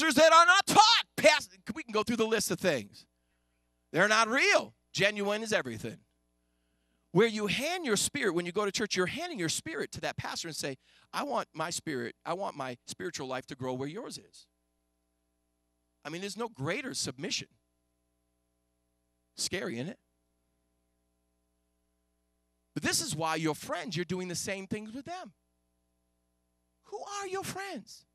pastors that are not taught. We can go through the list of things. They're not real. Genuine is everything. Where you hand your spirit, when you go to church, you're handing your spirit to that pastor and say, I want my spirit, I want my spiritual life to grow where yours is. I mean, there's no greater submission. Scary, isn't it? But this is why your friends, you're doing the same things with them. Who are your friends?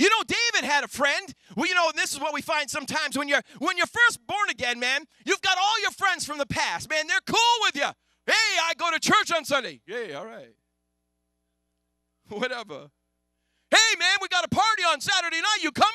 You know, David had a friend. Well, you know, this is what we find sometimes when you're when you're first born again, man. You've got all your friends from the past, man. They're cool with you. Hey, I go to church on Sunday. Yeah, all right. Whatever. Hey, man, we got a party on Saturday night. You coming?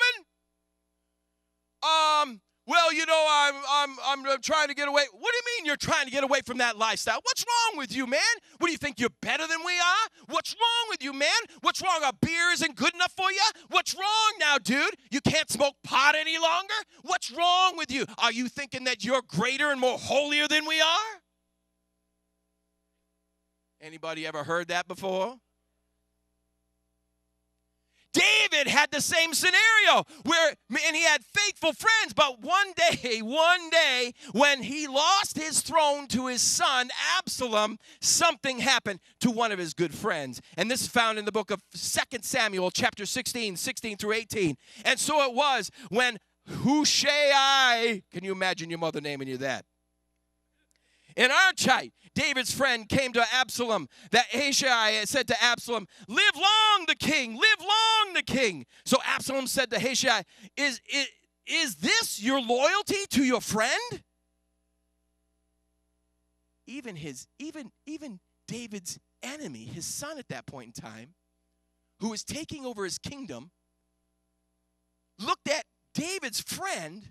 Um, well, you know, I'm, I'm, I'm uh, trying to get away. What do you mean you're trying to get away from that lifestyle? What's wrong with you, man? What do you think you're better than we are? What's wrong with you, man? What's wrong? A beer isn't good enough for you? What's wrong now, dude? You can't smoke pot any longer? What's wrong with you? Are you thinking that you're greater and more holier than we are? Anybody ever heard that before? David had the same scenario where, and he had faithful friends, but one day, one day, when he lost his throne to his son Absalom, something happened to one of his good friends. And this is found in the book of Second Samuel, chapter 16, 16 through 18. And so it was when Hushai, can you imagine your mother naming you that? In Archite, David's friend came to Absalom. That Hushai said to Absalom, Live long the king, live long the king. So Absalom said to Hushai, is, is, is this your loyalty to your friend? Even his, even, even David's enemy, his son at that point in time, who was taking over his kingdom, looked at David's friend,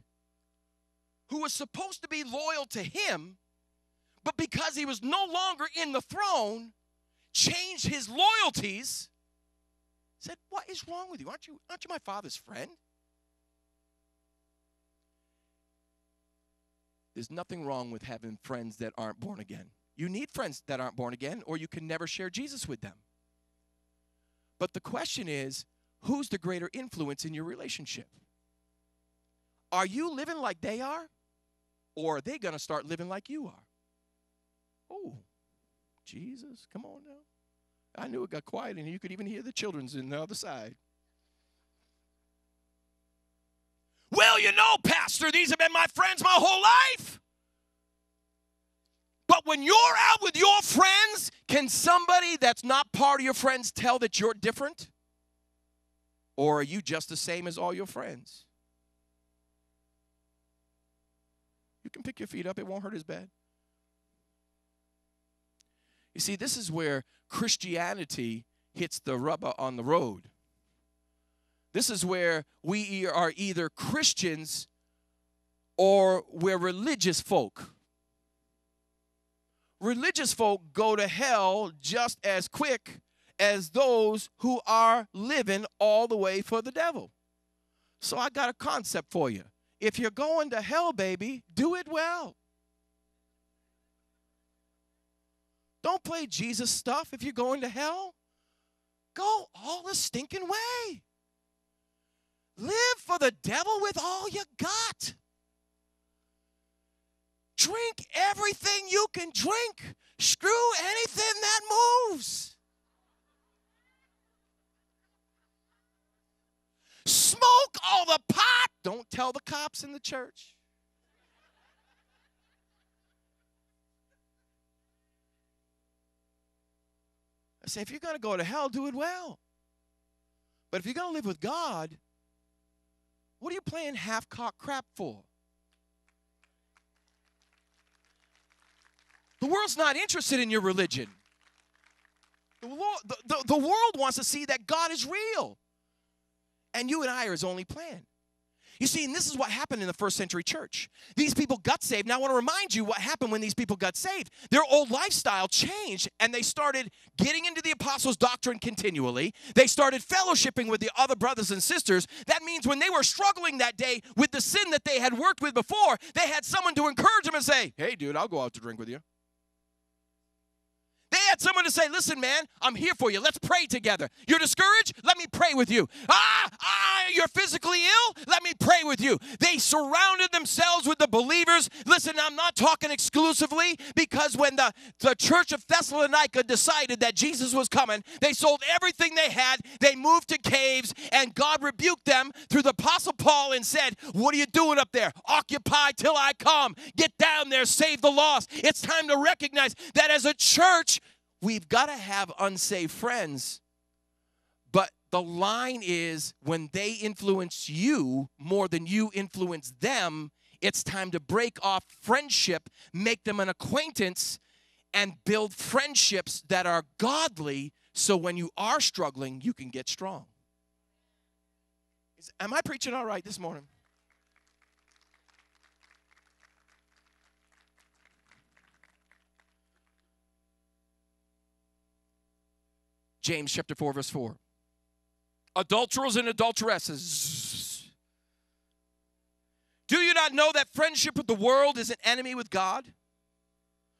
who was supposed to be loyal to him, but because he was no longer in the throne, changed his loyalties, said, What is wrong with you? Aren't you, aren't you my father's friend? There's nothing wrong with having friends that aren't born again. You need friends that aren't born again, or you can never share Jesus with them. But the question is who's the greater influence in your relationship? Are you living like they are, or are they going to start living like you are? Oh, Jesus, come on now. I knew it got quiet and you could even hear the children's in the other side. Well, you know, Pastor, these have been my friends my whole life. But when you're out with your friends, can somebody that's not part of your friends tell that you're different? Or are you just the same as all your friends? You can pick your feet up, it won't hurt as bad. You see, this is where Christianity hits the rubber on the road. This is where we are either Christians or we're religious folk. Religious folk go to hell just as quick as those who are living all the way for the devil. So I got a concept for you. If you're going to hell, baby, do it well. Don't play Jesus stuff if you're going to hell. Go all the stinking way. Live for the devil with all you got. Drink everything you can drink. Screw anything that moves. Smoke all the pot. Don't tell the cops in the church. I say, if you're going to go to hell, do it well. But if you're going to live with God, what are you playing half cock crap for? The world's not interested in your religion. The, the, the, the world wants to see that God is real. And you and I are his only plan. You see, and this is what happened in the first century church. These people got saved. Now, I want to remind you what happened when these people got saved. Their old lifestyle changed, and they started getting into the apostles' doctrine continually. They started fellowshipping with the other brothers and sisters. That means when they were struggling that day with the sin that they had worked with before, they had someone to encourage them and say, Hey, dude, I'll go out to drink with you. They had someone to say, listen, man, I'm here for you. Let's pray together. You're discouraged? Let me pray with you. Ah, ah, you're physically ill? Let me pray with you. They surrounded themselves with the believers. Listen, I'm not talking exclusively because when the, the church of Thessalonica decided that Jesus was coming, they sold everything they had. They moved to caves, and God rebuked them through the Apostle Paul and said, What are you doing up there? Occupy till I come. Get down there, save the lost. It's time to recognize that as a church, we've got to have unsaved friends. The line is when they influence you more than you influence them, it's time to break off friendship, make them an acquaintance, and build friendships that are godly so when you are struggling, you can get strong. Is, am I preaching all right this morning? James chapter 4, verse 4. Adulterers and adulteresses. Do you not know that friendship with the world is an enemy with God?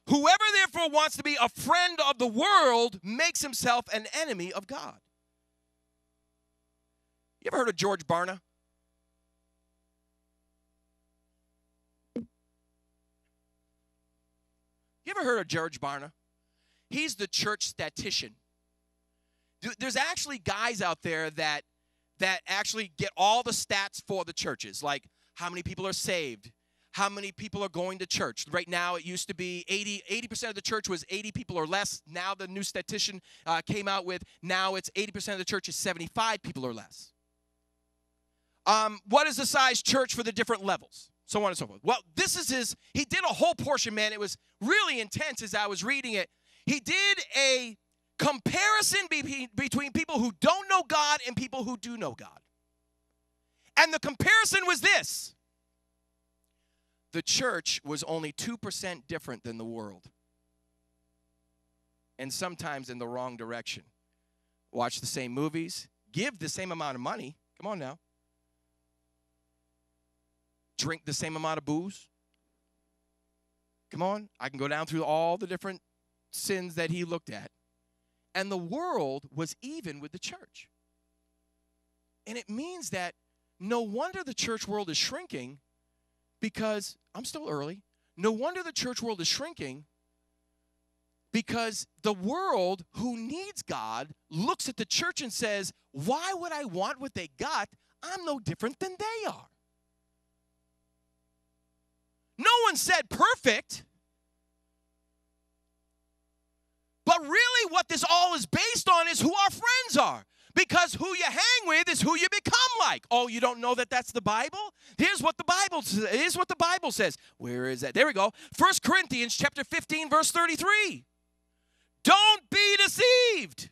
Whoever therefore wants to be a friend of the world makes himself an enemy of God. You ever heard of George Barna? You ever heard of George Barna? He's the church statistician. There's actually guys out there that that actually get all the stats for the churches, like how many people are saved, how many people are going to church. Right now, it used to be 80, percent of the church was 80 people or less. Now, the new statistician uh, came out with now it's 80% of the church is 75 people or less. Um, what is the size church for the different levels? So on and so forth. Well, this is his, he did a whole portion, man. It was really intense as I was reading it. He did a comparison be- between people who don't know God and people who do know God. And the comparison was this the church was only 2% different than the world, and sometimes in the wrong direction. Watch the same movies, give the same amount of money. Come on now. Drink the same amount of booze. Come on, I can go down through all the different sins that he looked at and the world was even with the church. And it means that no wonder the church world is shrinking because I'm still early. No wonder the church world is shrinking because the world who needs God looks at the church and says, Why would I want what they got? I'm no different than they are. No one said perfect. But really, what this all is based on is who our friends are. Because who you hang with is who you become like. Oh, you don't know that that's the Bible? Here's what the Bible says. Here's what the Bible says. Where is that? There we go. First Corinthians chapter 15 verse 33. Don't be deceived.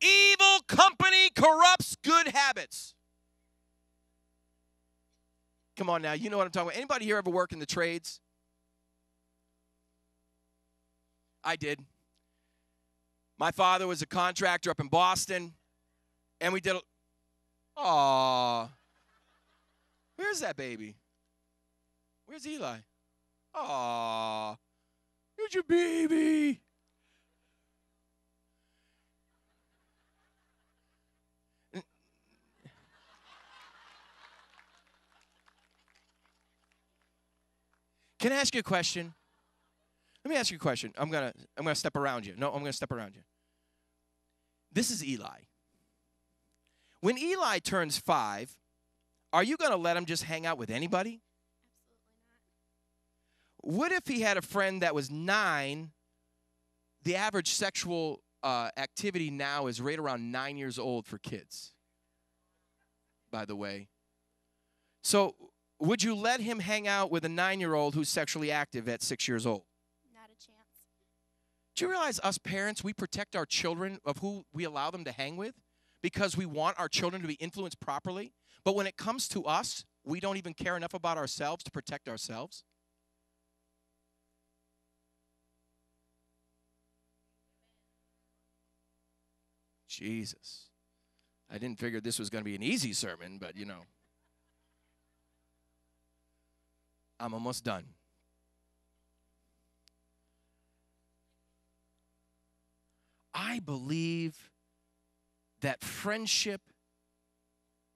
Evil company corrupts good habits. Come on now, you know what I'm talking about. Anybody here ever work in the trades? I did. My father was a contractor up in Boston, and we did a. Where's that baby? Where's Eli? Aw. Where's your baby? Can I ask you a question? Let me ask you a question. I'm gonna I'm gonna step around you. No, I'm gonna step around you. This is Eli. When Eli turns five, are you gonna let him just hang out with anybody? Absolutely not. What if he had a friend that was nine? The average sexual uh, activity now is right around nine years old for kids. By the way. So, would you let him hang out with a nine year old who's sexually active at six years old? Do you realize us parents, we protect our children of who we allow them to hang with because we want our children to be influenced properly? But when it comes to us, we don't even care enough about ourselves to protect ourselves. Jesus. I didn't figure this was going to be an easy sermon, but you know. I'm almost done. I believe that friendship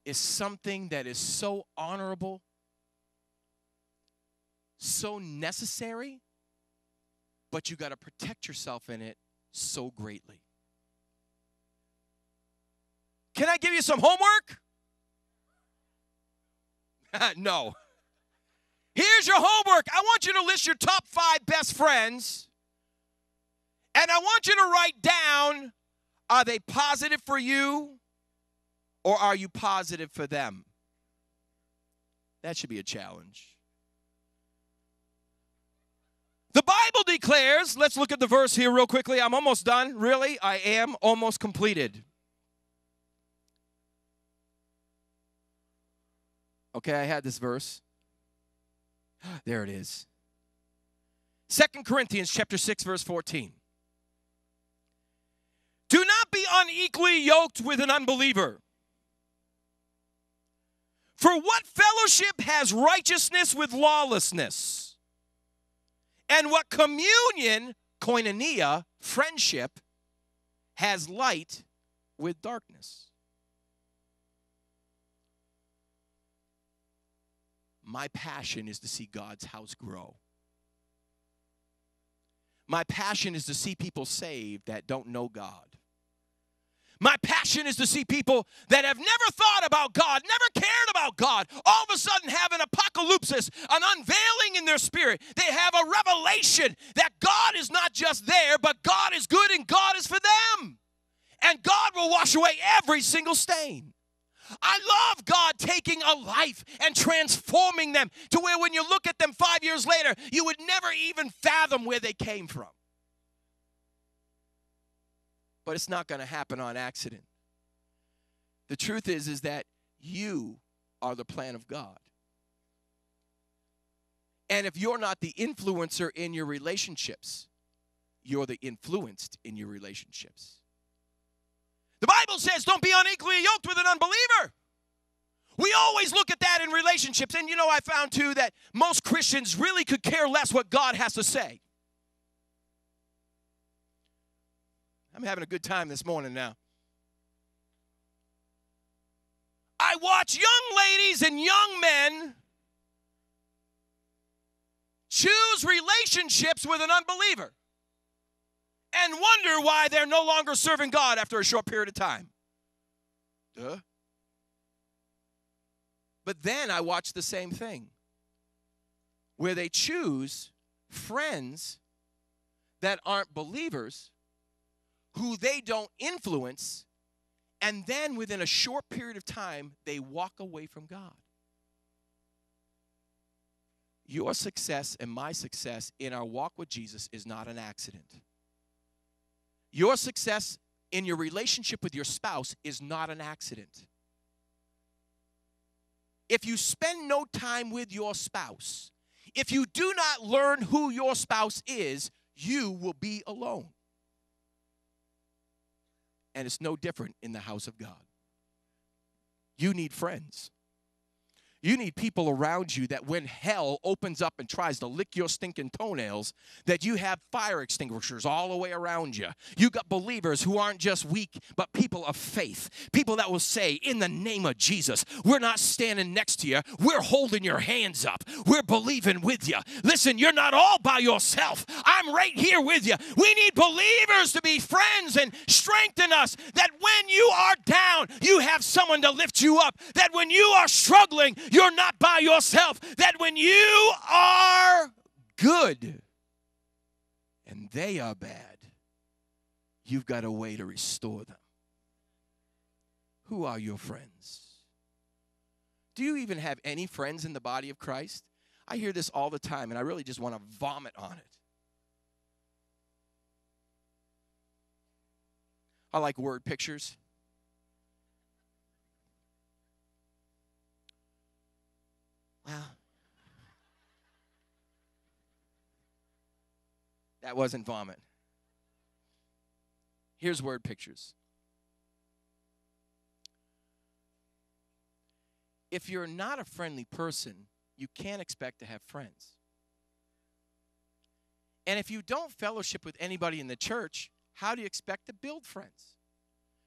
is something that is so honorable, so necessary, but you got to protect yourself in it so greatly. Can I give you some homework? no. Here's your homework. I want you to list your top five best friends, and I want you to write down are they positive for you or are you positive for them? That should be a challenge. The Bible declares, let's look at the verse here real quickly. I'm almost done. Really, I am almost completed. Okay, I had this verse. There it is. Second Corinthians chapter 6 verse 14. Be unequally yoked with an unbeliever. For what fellowship has righteousness with lawlessness? And what communion, koinonia, friendship, has light with darkness? My passion is to see God's house grow. My passion is to see people saved that don't know God. My passion is to see people that have never thought about God, never cared about God, all of a sudden have an apocalypse, an unveiling in their spirit. They have a revelation that God is not just there, but God is good and God is for them. And God will wash away every single stain. I love God taking a life and transforming them to where when you look at them five years later, you would never even fathom where they came from. But it's not going to happen on accident. The truth is is that you are the plan of God. And if you're not the influencer in your relationships, you're the influenced in your relationships. The Bible says, don't be unequally yoked with an unbeliever. We always look at that in relationships. And you know, I found too that most Christians really could care less what God has to say. I'm having a good time this morning now. I watch young ladies and young men choose relationships with an unbeliever and wonder why they're no longer serving God after a short period of time. Duh. But then I watch the same thing where they choose friends that aren't believers who they don't influence, and then within a short period of time, they walk away from God. Your success and my success in our walk with Jesus is not an accident. Your success in your relationship with your spouse is not an accident. If you spend no time with your spouse, if you do not learn who your spouse is, you will be alone. And it's no different in the house of God. You need friends. You need people around you that when hell opens up and tries to lick your stinking toenails, that you have fire extinguishers all the way around you. You got believers who aren't just weak, but people of faith. People that will say, in the name of Jesus, we're not standing next to you. We're holding your hands up. We're believing with you. Listen, you're not all by yourself. I'm right here with you. We need believers to be friends and strengthen us that when you are down, you have someone to lift you up. That when you are struggling, you're not by yourself. That when you are good and they are bad, you've got a way to restore them. Who are your friends? Do you even have any friends in the body of Christ? I hear this all the time, and I really just want to vomit on it. I like word pictures. Well, that wasn't vomit. Here's word pictures. If you're not a friendly person, you can't expect to have friends. And if you don't fellowship with anybody in the church, how do you expect to build friends?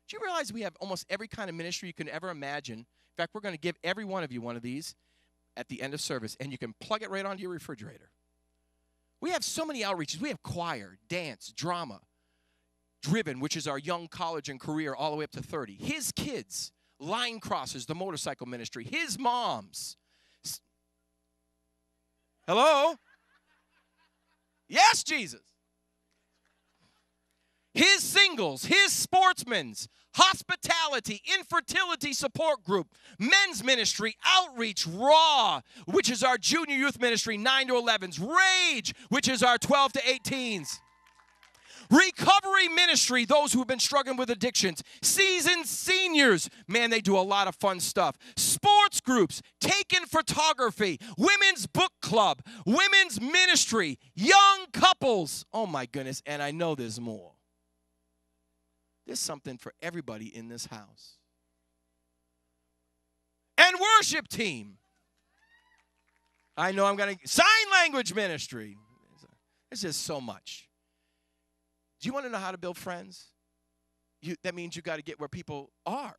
Do you realize we have almost every kind of ministry you can ever imagine? In fact, we're going to give every one of you one of these at the end of service, and you can plug it right onto your refrigerator. We have so many outreaches. We have choir, dance, drama, driven, which is our young college and career all the way up to 30. His kids, line crosses, the motorcycle ministry, his moms. Hello? Yes, Jesus. His singles, his sportsmen's, hospitality, infertility support group, men's ministry, outreach, raw, which is our junior youth ministry, 9 to 11s, rage, which is our 12 to 18s. Recovery ministry, those who have been struggling with addictions. Seasoned seniors, man, they do a lot of fun stuff. Sports groups, taken photography, women's book club, women's ministry, young couples. Oh my goodness, and I know there's more. There's something for everybody in this house. And worship team. I know I'm going to sign language ministry. It's just so much. Do you want to know how to build friends? You, that means you got to get where people are.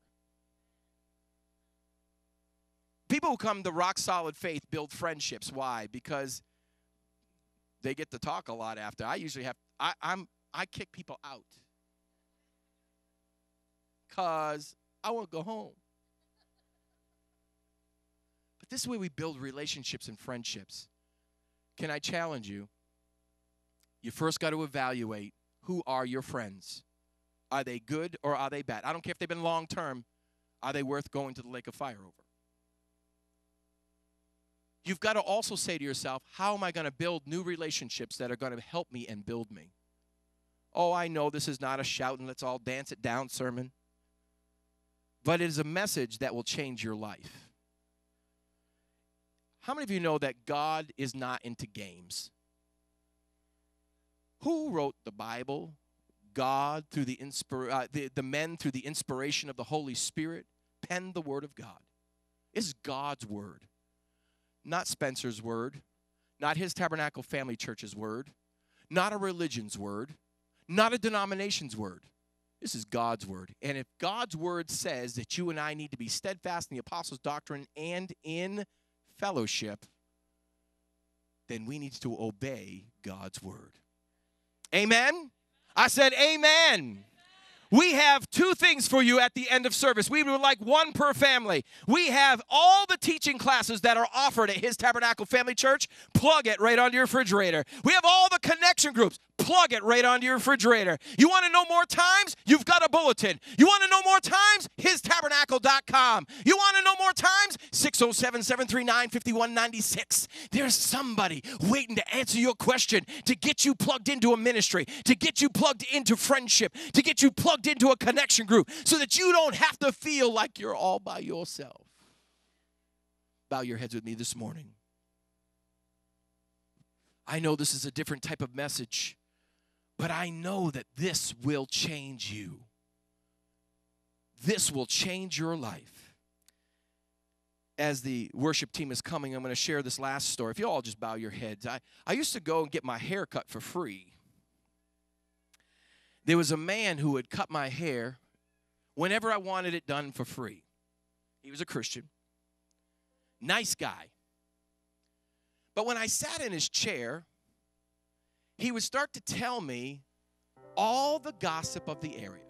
People who come to rock solid faith build friendships. Why? Because they get to talk a lot after. I usually have I, I'm I kick people out because I want to go home. But this is where we build relationships and friendships. Can I challenge you? You first got to evaluate who are your friends. Are they good or are they bad? I don't care if they've been long term. Are they worth going to the lake of fire over? You've got to also say to yourself, how am I going to build new relationships that are going to help me and build me? Oh, I know this is not a shout and let's all dance it down sermon but it is a message that will change your life. How many of you know that God is not into games? Who wrote the Bible? God, through the, uh, the, the men through the inspiration of the Holy Spirit, penned the Word of God. It's God's Word, not Spencer's Word, not his Tabernacle Family Church's Word, not a religion's Word, not a denomination's Word. This is God's word. And if God's word says that you and I need to be steadfast in the apostles' doctrine and in fellowship, then we need to obey God's word. Amen? I said, Amen. We have two things for you at the end of service. We would like one per family. We have all the teaching classes that are offered at His Tabernacle Family Church. Plug it right onto your refrigerator. We have all the connection groups plug it right onto your refrigerator. You want to know more times? You've got a bulletin. You want to know more times? HisTabernacle.com. You want to know more times? 607 739 5196. There's somebody waiting to answer your question, to get you plugged into a ministry, to get you plugged into friendship, to get you plugged into a connection group so that you don't have to feel like you're all by yourself. Bow your heads with me this morning. I know this is a different type of message. But I know that this will change you. This will change your life. As the worship team is coming, I'm going to share this last story. If you all just bow your heads, I, I used to go and get my hair cut for free. There was a man who would cut my hair whenever I wanted it done for free. He was a Christian, nice guy. But when I sat in his chair, he would start to tell me all the gossip of the area.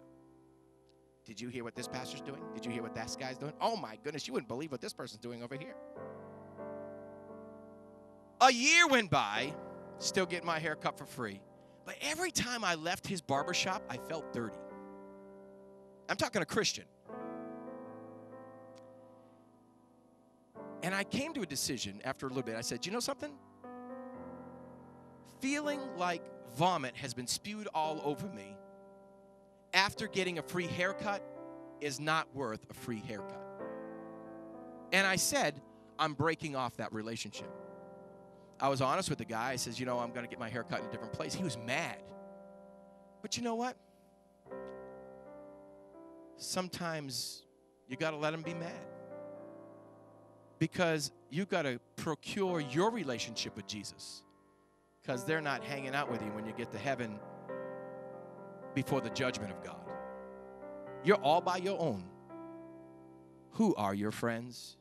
Did you hear what this pastor's doing? Did you hear what that guy's doing? Oh my goodness, you wouldn't believe what this person's doing over here. A year went by, still getting my hair cut for free. But every time I left his barbershop, I felt dirty. I'm talking a Christian. And I came to a decision after a little bit. I said, you know something? Feeling like vomit has been spewed all over me after getting a free haircut is not worth a free haircut. And I said, I'm breaking off that relationship. I was honest with the guy. I says, you know, I'm going to get my hair cut in a different place. He was mad. But you know what? Sometimes you got to let him be mad. Because you got to procure your relationship with Jesus because they're not hanging out with you when you get to heaven before the judgment of God. You're all by your own. Who are your friends?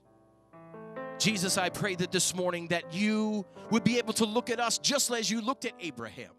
Jesus, I pray that this morning that you would be able to look at us just as you looked at Abraham